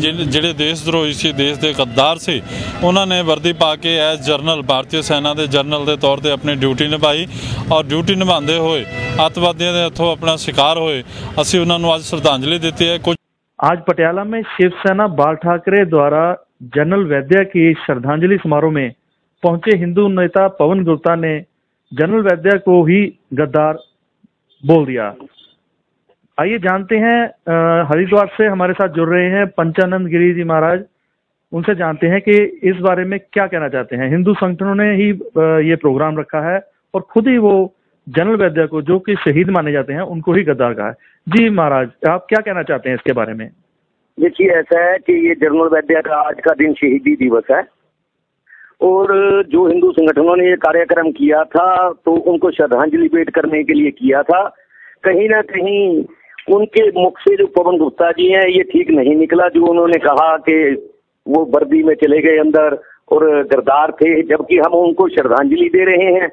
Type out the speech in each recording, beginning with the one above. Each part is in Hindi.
ਜਿਹੜੇ ਜਿਹੜੇ ਦੇਸ਼ ਦਰੋਹੀ ਸੀ ਦੇਸ਼ ਦੇ ਗੱਦਾਰ ਸੀ ਉਹਨਾਂ ਨੇ ਵਰਦੀ ਪਾ ਕੇ ਐਸ ਜਰਨਲ ਭਾਰਤੀ ਸੈਨਾ ਦੇ ਜਰਨਲ ਦੇ ਤੌਰ ਤੇ ਆਪਣੀ ਡਿਊਟੀ ਨਿਭਾਈ ਔਰ ਡਿਊਟੀ ਨਿਭਾਉਂਦੇ ਹੋਏ ਅੱਤਵਾਦੀਆਂ ਦੇ ਹੱਥੋਂ ਆਪਣਾ ਸ਼ਿਕਾਰ ਹੋਏ ਅਸੀਂ ਉਹਨਾਂ ਨੂੰ ਅੱਜ ਸ਼ਰਧਾਂਜਲੀ ਦਿੱਤੀ ਹੈ ਕੁਝ आज पटियाला में शिवसेना बाल ठाकरे द्वारा जनरल वैद्य की श्रद्धांजलि समारोह में पहुंचे हिंदू नेता पवन गुप्ता ने जनरल वैद्य को ही गद्दार बोल दिया आइए जानते हैं हरिद्वार से हमारे साथ जुड़ रहे हैं पंचानंद गिरी जी महाराज। उनसे जानते हैं कि इस बारे में क्या कहना चाहते हैं। हिंदू संगठनों ने ही ये प्रोग्राम रखा है और खुद ही वो जनरल वैद्य को, जो कि शहीद माने जाते हैं, उनको ही गद्दार कहा है। जी महाराज, आप क्या कहना चाहते हैं इसके बारे में? देखिए, ऐसा है कि ये जनरल वैद्य का आज का दिन शहीदी दिवस है। और जो हिंदू संगठनों ने ये कार्यक्रम किया था तो उनको श्रद्धांजलि भेंट करने के लिए किया था। कहीं ना कहीं उनके मुख से जो पवन गुप्ता जी हैं, ये ठीक नहीं निकला जो उन्होंने कहा कि वो वर्दी में चले गए अंदर और गरदार थे, जबकि हम उनको श्रद्धांजलि दे रहे हैं।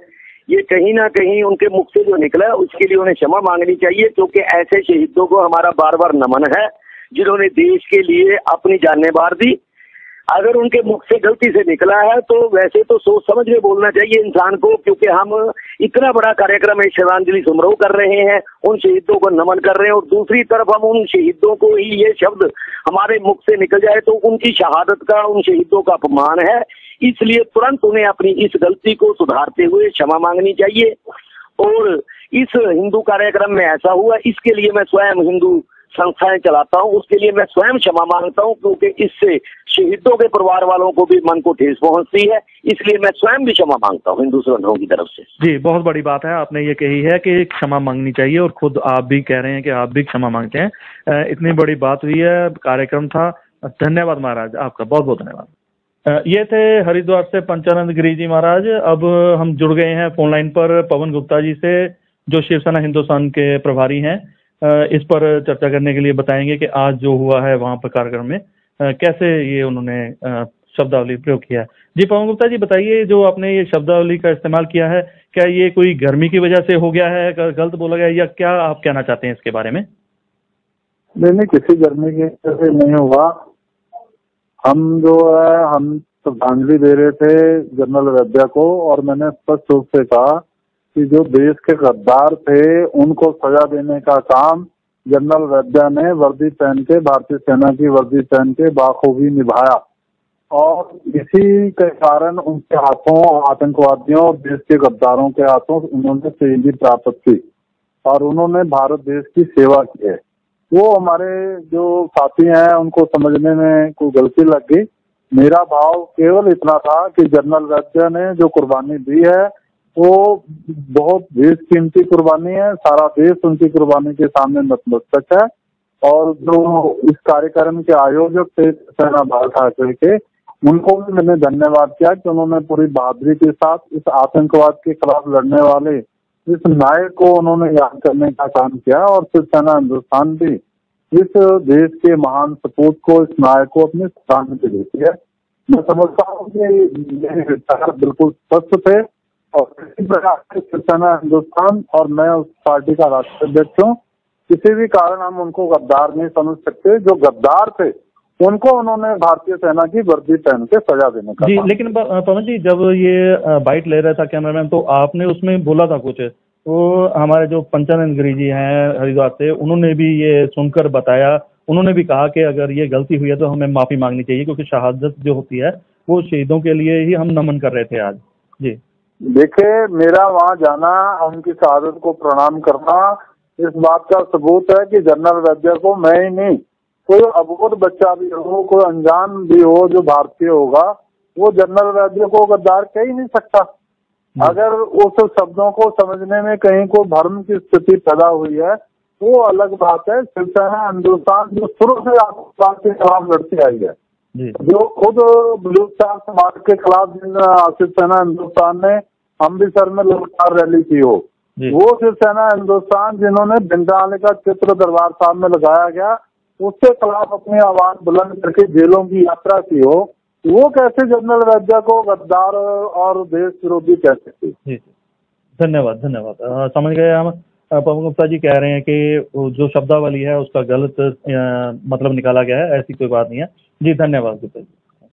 ये कहीं ना कहीं उनके मुख से जो निकला, उसके लिए उन्हें क्षमा मांगनी चाहिए, क्योंकि ऐसे शहीदों को हमारा बार बार नमन है, जिन्होंने देश के लिए अपनी जानें बार दी अगर उनके मुख से गलती से निकला है तो वैसे तो सोच समझ में बोलना चाहिए इंसान को, क्योंकि हम इतना बड़ा कार्यक्रम है श्रद्धांजलि समारोह कर रहे हैं, उन शहीदों को नमन कर रहे हैं, और दूसरी तरफ़ हम उन शहीदों को ही ये शब्द हमारे मुख से निकल जाए तो उनकी शहादत का, उन शहीदों का अपमान है। इसलिए तुरंत उन्हें अपनी इस गलती को सुधारते हुए क्षमा मांगनी चाहिए। और इस हिंदू कार्यक्रम में ऐसा हुआ, इसके लिए मैं स्वयं हिंदू संस्थाएँ चलाता हूँ, उसके लिए मैं स्वयं क्षमा माँगता हूँ, क्योंकि इससे शहीदों के परिवार वालों को भी मन को ठेस पहुँचती है, इसलिए मैं स्वयं भी क्षमा माँगता हूँ हिंदू संगठनों की तरफ़ से। जी, बहुत बड़ी बात है, आपने ये कही है कि क्षमा मांगनी चाहिए, और खुद आप भी कह रहे हैं कि आप भी क्षमा मांगते हैं। इतनी बड़ी बात हुई है, कार्यक्रम था, धन्यवाद महाराज, आपका बहुत बहुत धन्यवाद। ये थे हरिद्वार से पंचानंद गिरी जी महाराज, अब हम जुड़ गए हैं फ़ोन लाइन पर, पवन गुप्ता जी से, जो शिवसेना हिंदुस्तान के प्रभारी हैं। इस पर चर्चा करने के लिए बताएँगे कि आज जो हुआ है वहाँ पर कार्यक्रम में कैसे ये उन्होंने शब्दावली प्रयोग किया जी, पवन गुप्ता जी, बताइए जो आपने ये शब्दावली का इस्तेमाल किया है, क्या ये कोई गर्मी की वजह से हो गया है गलत बोला गया या क्या आप कहना चाहते हैं इसके बारे में? नहीं नहीं, किसी गर्मी की वजह से नहीं हुआ। हम जो है, हम श्रद्धांजलि दे रहे थे जनरल वैद्य को, और मैंने स्पष्ट रूप से कहा कि जो देश के गद्दार थे, उनको सजा देने का काम जनरल वैद्य ने वर्दी पहन के, भारतीय सेना की वर्दी पहन के बाखूबी निभाया। और इसी के कारण उनके हाथों आतंकवादियों और देश के गद्दारों के हाथों उन्होंने शहीदी प्राप्त की और उन्होंने भारत देश की सेवा की है। वो हमारे जो साथी हैं, उनको समझने में कोई गलती लग गई। मेरा भाव केवल इतना था कि जनरल वैद्य ने जो कुर्बानी दी है वो बहुत देश कीमती कुर्बानी है, सारा देश उनकी कुर्बानी के सामने नतमस्तक है। और जो इस कार्यक्रम के आयोजक थे, सेना बाल ठाकरे के, उनको भी मैंने धन्यवाद किया कि उन्होंने पूरी बहादुरी के साथ इस आतंकवाद के खिलाफ लड़ने वाले, इस नायक को उन्होंने याद करने का काम किया और शिवसेना हिंदुस्तान भी इस देश के महान सपूत को, इस नायक को अपनी श्रद्धांजलि देती है। मैं समझता हूँ कि मेरे विचार बिल्कुल स्पष्ट थे। और इसी प्रकार से शिवसेना हिंदुस्तान और मैं उस पार्टी का राष्ट्रीय अध्यक्ष हूँ। किसी भी कारण हम उनको गद्दार नहीं समझ सकते। जो गद्दार थे उनको उन्होंने भारतीय सेना की वर्दी पहन के सजा देने का जी लेकिन पवन जी जब ये बाइट ले रहा था कैमरामैन तो आपने उसमें बोला था कुछ? तो हमारे जो पंचानंद गिरी जी हैं हरिद्वार से उन्होंने भी ये सुनकर बताया। उन्होंने भी कहा कि अगर ये गलती हुई है तो हमें माफ़ी मांगनी चाहिए क्योंकि शहादत जो होती है वो शहीदों के लिए ही हम नमन कर रहे थे आज। जी। देखिए मेरा वहाँ जाना उनकी शहादत को प्रणाम करना इस बात का सबूत है कि जनरल वैद्य को मैं ही नहीं कोई अबोध बच्चा भी हो कोई अनजान भी हो जो भारतीय होगा वो जनरल वैद्य को गद्दार कह ही नहीं सकता। अगर उस शब्दों को समझने में कहीं को भ्रम की स्थिति पैदा हुई है वो अलग बात है शिवसेना हिंदुस्तान जो शुरू से आतंकवाद के खिलाफ लड़ती आई है। जी। खुद ब्लू स्टार समाज के खिलाफ जिन शिवसेना हिंदुस्तान ने अमृतसर में लगातार रैली की हो वो शिवसेना हिंदुस्तान जिन्होंने बिंदाले का चित्र दरबार साहब में लगाया गया उसके खिलाफ अपनी आवाज़ बुलंद करके जेलों की यात्रा की हो वो कैसे जनरल वैद्य को गद्दार और देश विरोधी कह सकते। धन्यवाद धन्यवाद। समझ गए हम। पवन गुप्ता जी कह रहे हैं कि जो शब्दावली है उसका गलत मतलब निकाला गया है ऐसी कोई बात नहीं है। जी धन्यवाद दीपक जी।